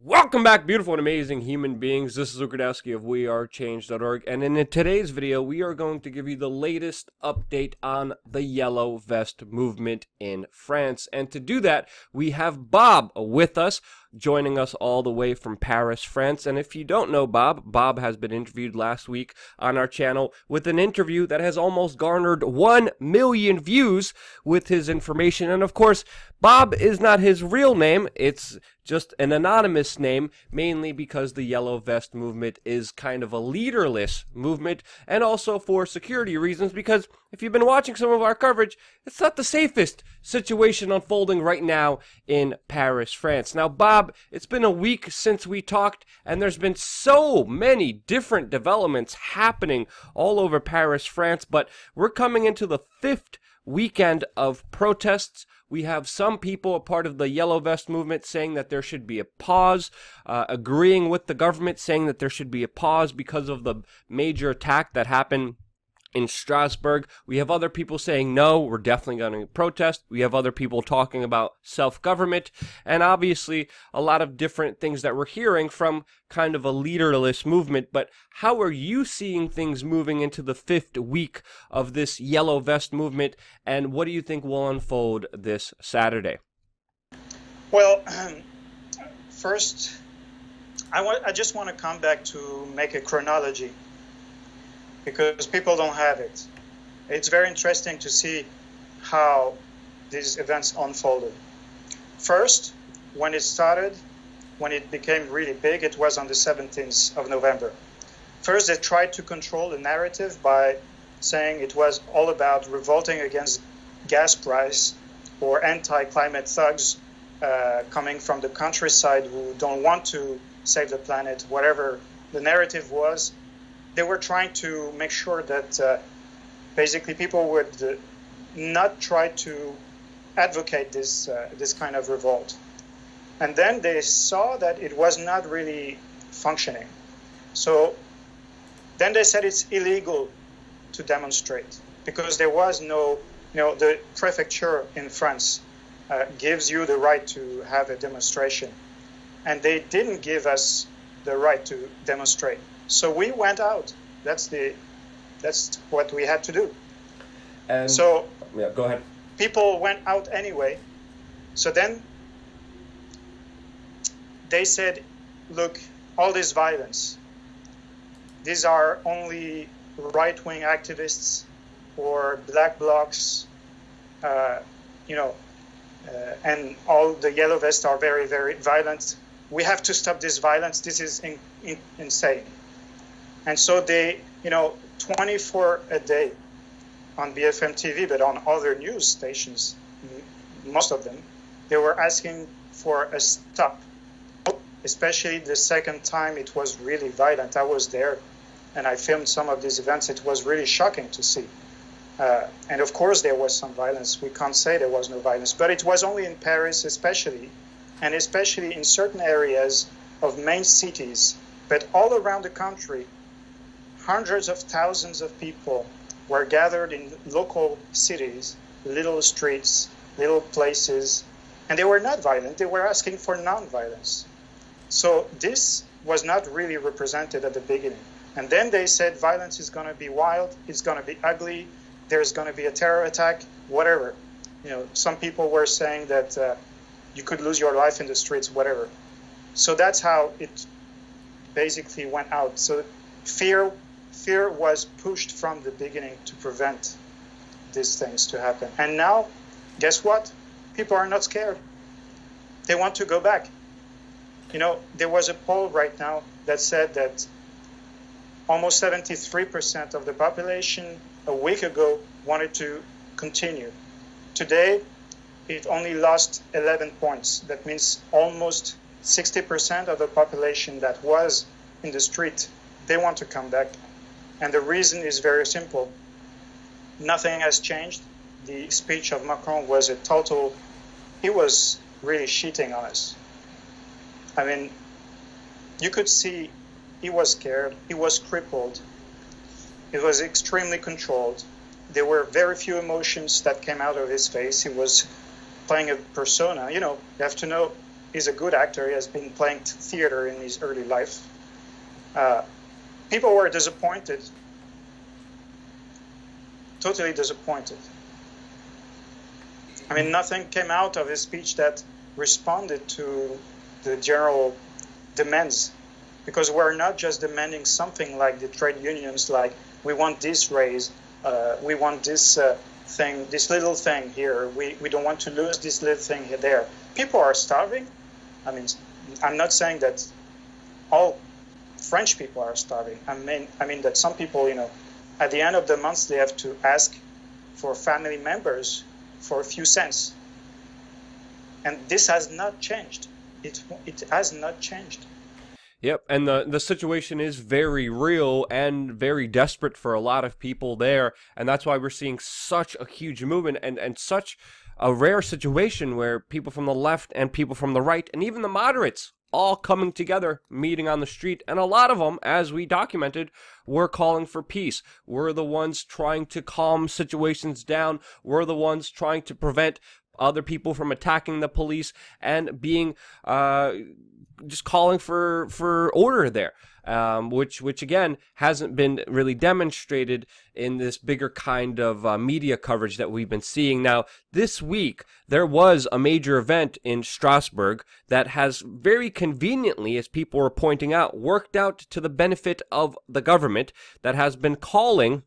Welcome back, beautiful and amazing human beings. This is Luke Rudkowski of WeAreChange.org, and in today's video, we are going to give you the latest update on the Yellow Vest movement in France. And to do that, we have Bob with us, joining us all the way from Paris, France. And if you don't know Bob, Bob has been interviewed last week on our channel with an interview that has almost garnered 1 million views with his information. And of course, Bob is not his real name, it's just an anonymous name, mainly because the Yellow Vest movement is kind of a leaderless movement, and also for security reasons, because if you've been watching some of our coverage, it's not the safest situation unfolding right now in Paris, France. Now, Bob, it's been a week since we talked, and there's been so many different developments happening all over Paris, France, but we're coming into the fifth weekend of protests. We have some people, a part of the Yellow Vest movement, saying that there should be a pause, uh, agreeing with the government, saying that there should be a pause because of the major attack that happened in Strasbourg. We have other people saying no, we're definitely going to protest. We have other people talking about self government, and obviously a lot of different things that we're hearing from kind of a leaderless movement. But how are you seeing things moving into the fifth week of this yellow vest movement, and what do you think will unfold this Saturday? Well, first, I, want, I just want to come back to make a chronology because people don't have it. It's very interesting to see how these events unfolded. First, when it started, when it became really big, it was on the 17th of November. First, they tried to control the narrative by saying it was all about revolting against gas price or anti-climate thugs uh, coming from the countryside who don't want to save the planet, whatever the narrative was, they were trying to make sure that uh, basically people would uh, not try to advocate this uh, this kind of revolt. And then they saw that it was not really functioning. So then they said it's illegal to demonstrate because there was no, you know, the prefecture in France uh, gives you the right to have a demonstration. And they didn't give us the right to demonstrate. So we went out. That's the that's what we had to do. And so yeah, go ahead. People went out anyway. So then they said, look, all this violence, these are only right wing activists or black blocs, uh, you know, uh, and all the yellow vests are very, very violent. We have to stop this violence. This is in, in, insane. And so they, you know, 24 a day on BFM TV, but on other news stations, most of them, they were asking for a stop. Especially the second time, it was really violent. I was there and I filmed some of these events. It was really shocking to see. Uh, and of course, there was some violence. We can't say there was no violence, but it was only in Paris, especially, and especially in certain areas of main cities. But all around the country, hundreds of thousands of people were gathered in local cities, little streets, little places, and they were not violent. They were asking for non-violence. So this was not really represented at the beginning. And then they said violence is going to be wild, it's going to be ugly, there's going to be a terror attack, whatever. You know, some people were saying that uh, you could lose your life in the streets, whatever. So that's how it basically went out. So fear fear was pushed from the beginning to prevent these things to happen. And now, guess what? People are not scared. They want to go back. You know, there was a poll right now that said that almost 73% of the population a week ago wanted to continue. Today, it only lost 11 points. That means almost 60% of the population that was in the street, they want to come back. And the reason is very simple. Nothing has changed. The speech of Macron was a total, he was really cheating on us. I mean, you could see he was scared, he was crippled, it was extremely controlled. There were very few emotions that came out of his face. He was playing a persona. You know, you have to know he's a good actor. He has been playing theater in his early life. Uh, people were disappointed, totally disappointed. I mean, nothing came out of his speech that responded to the general demands, because we're not just demanding something like the trade unions, like we want this raise, uh, we want this uh, thing, this little thing here. We, we don't want to lose this little thing here, there. People are starving. I mean, I'm not saying that all French people are starving. I mean, I mean that some people, you know, at the end of the month they have to ask for family members for a few cents, and this has not changed. It it has not changed. Yep, and the the situation is very real and very desperate for a lot of people there, and that's why we're seeing such a huge movement and and such a rare situation where people from the left and people from the right and even the moderates all coming together, meeting on the street, and a lot of them, as we documented, were calling for peace. We're the ones trying to calm situations down. We're the ones trying to prevent other people from attacking the police and being uh, just calling for for order there um, which which again hasn't been really demonstrated in this bigger kind of uh, media coverage that we've been seeing. Now, this week there was a major event in Strasbourg that has very conveniently, as people were pointing out, worked out to the benefit of the government that has been calling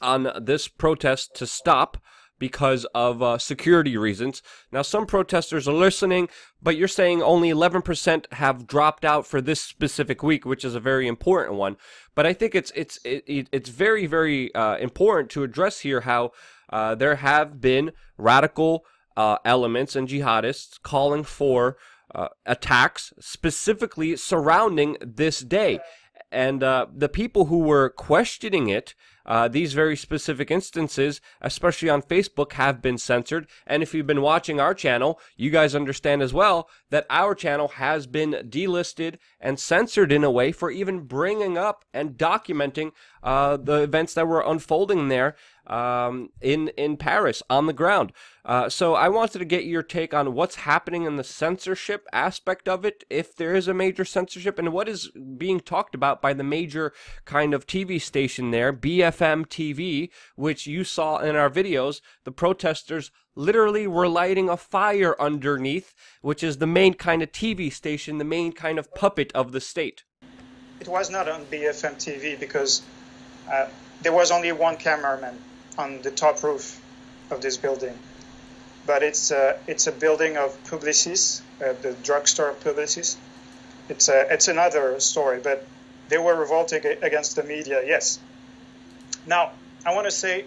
on this protest to stop because of uh, security reasons. Now, some protesters are listening, but you're saying only 11% have dropped out for this specific week, which is a very important one. But I think it's it's it, it's very very uh, important to address here how uh, there have been radical uh, elements and jihadists calling for uh, attacks specifically surrounding this day. And uh, the people who were questioning it uh, these very specific instances, especially on Facebook, have been censored. And if you've been watching our channel, you guys understand as well that our channel has been delisted and censored in a way for even bringing up and documenting uh, the events that were unfolding there um, in in Paris on the ground. Uh, so I wanted to get your take on what's happening in the censorship aspect of it, if there is a major censorship, and what is being talked about by the major kind of TV station there, BFM TV, which you saw in our videos. The protesters literally were lighting a fire underneath, which is the main kind of TV station, the main kind of puppet of the state. It was not on BFM TV because uh, there was only one cameraman on the top roof of this building. But it's uh, it's a building of Publicis, uh, the drugstore Publicis. It's a, it's another story, but they were revolting against the media. Yes. Now I want to say,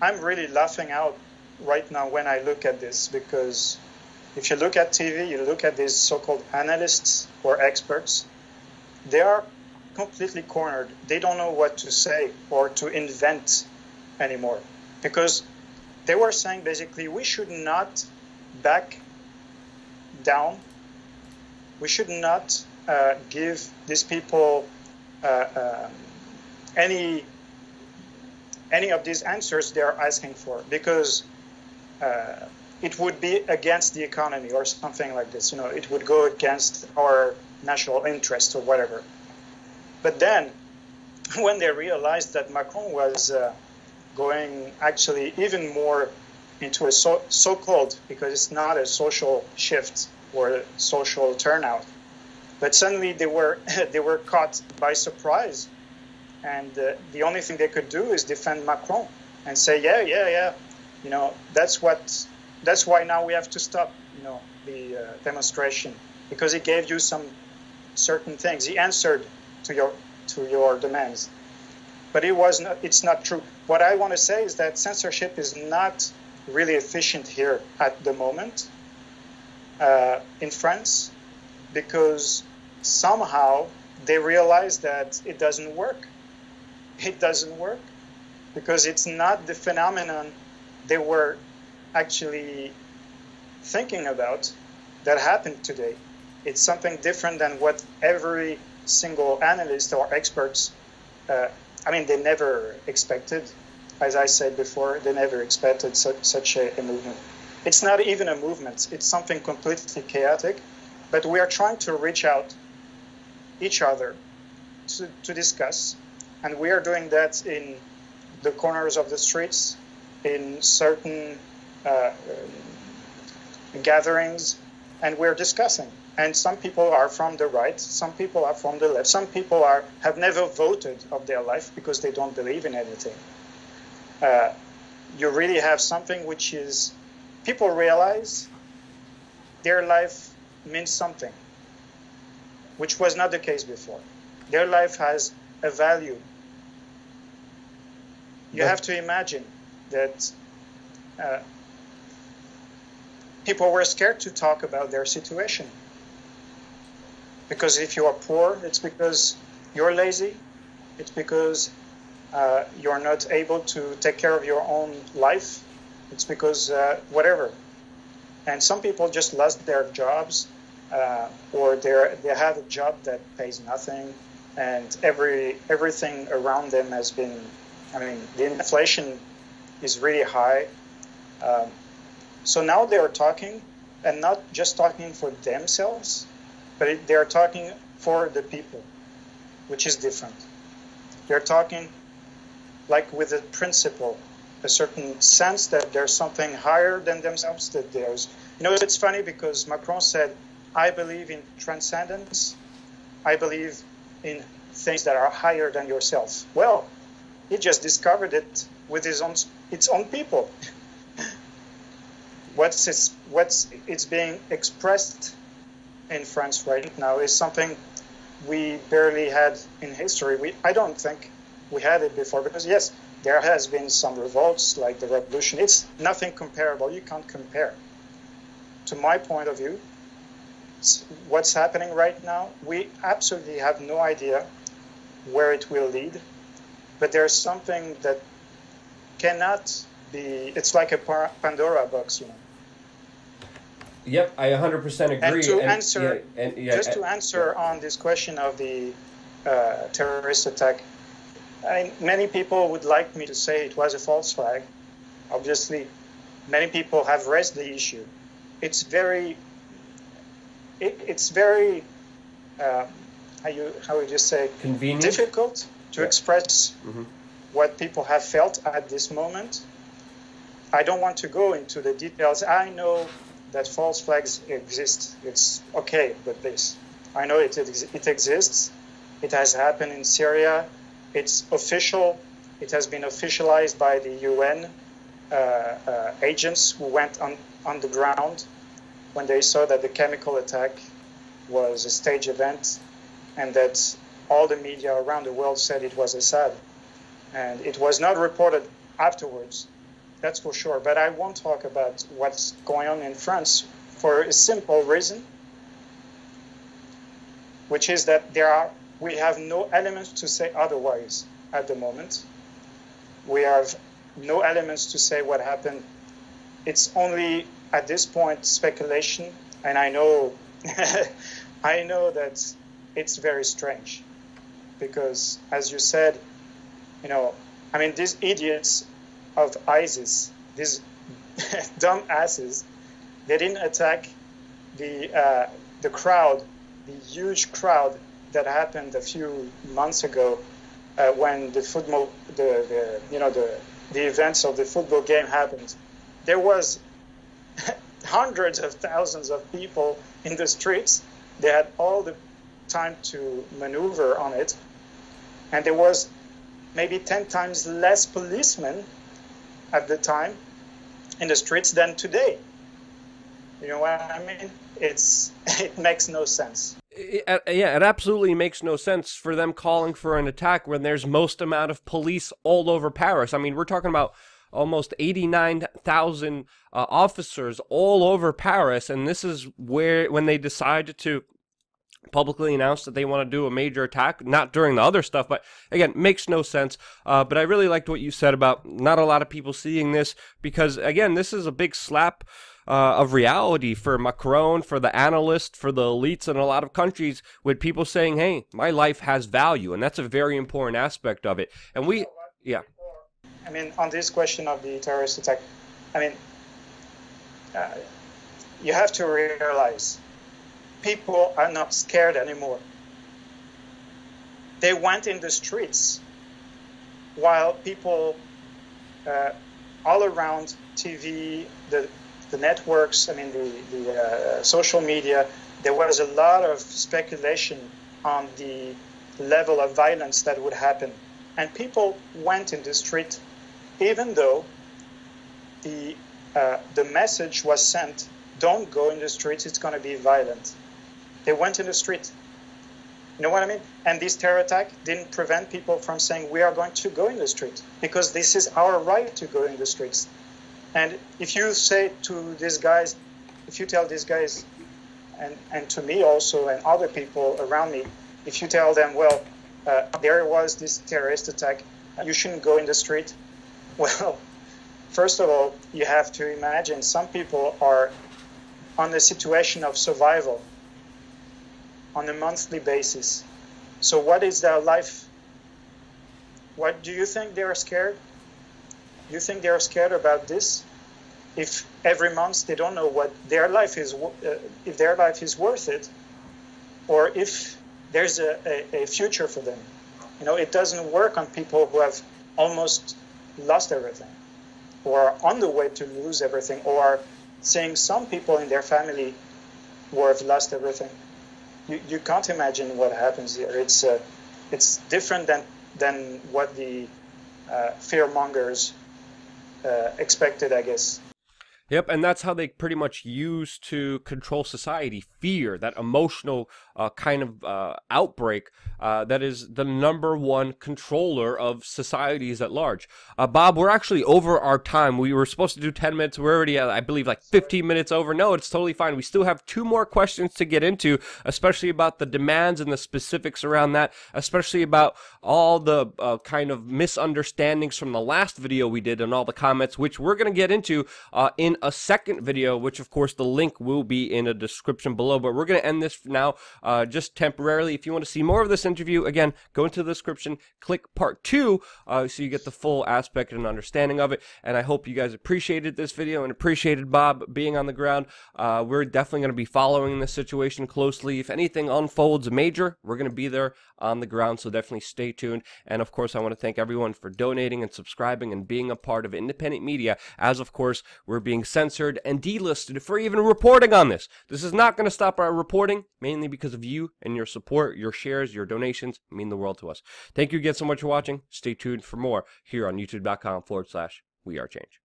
I'm really laughing out right now when I look at this because if you look at TV, you look at these so-called analysts or experts, they are completely cornered. They don't know what to say or to invent anymore because they were saying basically we should not back down. We should not uh, give these people uh, uh, any any of these answers they are asking for because uh, it would be against the economy or something like this. You know, it would go against our national interest or whatever. But then, when they realized that Macron was uh, going actually even more into a so, so-called because it's not a social shift or social turnout but suddenly they were they were caught by surprise. And uh, the only thing they could do is defend Macron and say yeah yeah yeah you know that's what that's why now we have to stop you know the uh, demonstration because he gave you some certain things. He answered to your to your demands but it was not, it's not true. What I want to say is that censorship is not really efficient here at the moment uh, in France because somehow they realize that it doesn't work. It doesn't work because it's not the phenomenon they were actually thinking about that happened today. It's something different than what every single analyst or experts uh, I mean, they never expected, as I said before, they never expected such, such a, a movement. it's not even a movement, it's something completely chaotic. But we are trying to reach out each other to, to discuss. And we are doing that in the corners of the streets, in certain uh, gatherings, and we're discussing. And some people are from the right, some people are from the left, some people are have never voted of their life because they don't believe in anything. Uh, you really have something which is people realize their life means something, which was not the case before. Their life has a value. You yeah. have to imagine that uh, people were scared to talk about their situation. Because if you are poor, it's because you're lazy, it's because uh, you're not able to take care of your own life, it's because uh, whatever. And some people just lost their jobs uh, or they they have a job that pays nothing, and every everything around them has been. I mean, the inflation is really high. Um, so now they are talking, and not just talking for themselves, but they are talking for the people, which is different. They're talking like with a principle, a certain sense that there's something higher than themselves. That there's, you know, it's funny because Macron said I believe in transcendence. I believe in things that are higher than yourself. Well, he just discovered it with his own its own people. what's it's, what's it's being expressed in France right now is something we barely had in history. We I don't think we had it before because yes, there has been some revolts like the revolution. It's nothing comparable. You can't compare. To my point of view, what's happening right now, we absolutely have no idea where it will lead. But there's something that cannot be, it's like a Pandora box, you know. Yep, I 100% agree. And to and, answer, yeah, and, yeah, just to answer yeah. on this question of the uh, terrorist attack, I, many people would like me to say it was a false flag. Obviously, many people have raised the issue. It's very it, it's very uh, how you how would you say convenient difficult to express mm-hmm. what people have felt at this moment. I don't want to go into the details. I know that false flags exist. It's okay with this. I know it, it exists. It has happened in Syria. It's official. It has been officialized by the UN uh, uh, agents who went on, on the ground when they saw that the chemical attack was a stage event and that all the media around the world said it was Assad. And it was not reported afterwards, that's for sure. But I won't talk about what's going on in France for a simple reason, which is that there are we have no elements to say otherwise at the moment. We have no elements to say what happened. It's only at this point speculation, and I know I know that it's very strange because, as you said, you know, I mean, these idiots of ISIS, these dumb asses, they didn't attack the uh, the crowd, the huge crowd that happened a few months ago uh, when the football, the, the you know the the events of the football game happened. There was hundreds of thousands of people in the streets. They had all the time to maneuver on it. And there was maybe 10 times less policemen at the time in the streets than today. You know what I mean? It's it makes no sense. It, yeah, it absolutely makes no sense for them calling for an attack when there's most amount of police all over Paris. I mean, we're talking about almost 89,000 uh, officers all over Paris. And this is where, when they decided to publicly announced that they want to do a major attack, not during the other stuff, but again, makes no sense. Uh, but I really liked what you said about not a lot of people seeing this because, again, this is a big slap. Uh, of reality for Macron, for the analysts, for the elites in a lot of countries, with people saying, "Hey, my life has value," and that's a very important aspect of it. And we, yeah. I mean, on this question of the terrorist attack, I mean, uh, you have to realize people are not scared anymore. They went in the streets while people uh, all around TV, the, the networks, I mean, the, the uh, social media, there was a lot of speculation on the level of violence that would happen. And people went in the street, even though the, uh, the message was sent don't go in the streets, it's going to be violent. They went in the street. You know what I mean? And this terror attack didn't prevent people from saying, we are going to go in the street because this is our right to go in the streets. And if you say to these guys, if you tell these guys, and, and to me also, and other people around me, if you tell them, well, uh, there was this terrorist attack, you shouldn't go in the street. Well, first of all, you have to imagine some people are on the situation of survival on a monthly basis. So, what is their life? What do you think they are scared? You think they are scared about this? If every month they don't know what their life is, uh, if their life is worth it, or if there's a, a, a future for them. You know, it doesn't work on people who have almost lost everything, or are on the way to lose everything, or seeing some people in their family who have lost everything. You, you can't imagine what happens here. It's uh, it's different than than what the uh, fear mongers uh, expected, I guess. Yep, and that's how they pretty much use to control society fear, that emotional uh, kind of uh, outbreak uh, that is the number one controller of societies at large. Uh, Bob, we're actually over our time. We were supposed to do 10 minutes. We're already, I believe, like 15 minutes over. No, it's totally fine. We still have two more questions to get into, especially about the demands and the specifics around that, especially about all the uh, kind of misunderstandings from the last video we did and all the comments, which we're going to get into uh, a second video, which of course the link will be in the description below. But we're going to end this now uh, just temporarily. If you want to see more of this interview, again, go into the description, click part two, uh, so you get the full aspect and understanding of it. And I hope you guys appreciated this video and appreciated Bob being on the ground. Uh, we're definitely going to be following this situation closely. If anything unfolds major, we're going to be there on the ground, so definitely stay tuned. And of course, I want to thank everyone for donating and subscribing and being a part of independent media, as of course, we're being censored and delisted for even reporting on this. This is not going to stop our reporting, mainly because of you and your support, your shares, your donations mean the world to us. Thank you again so much for watching. Stay tuned for more here on youtube.com forward slash we are change.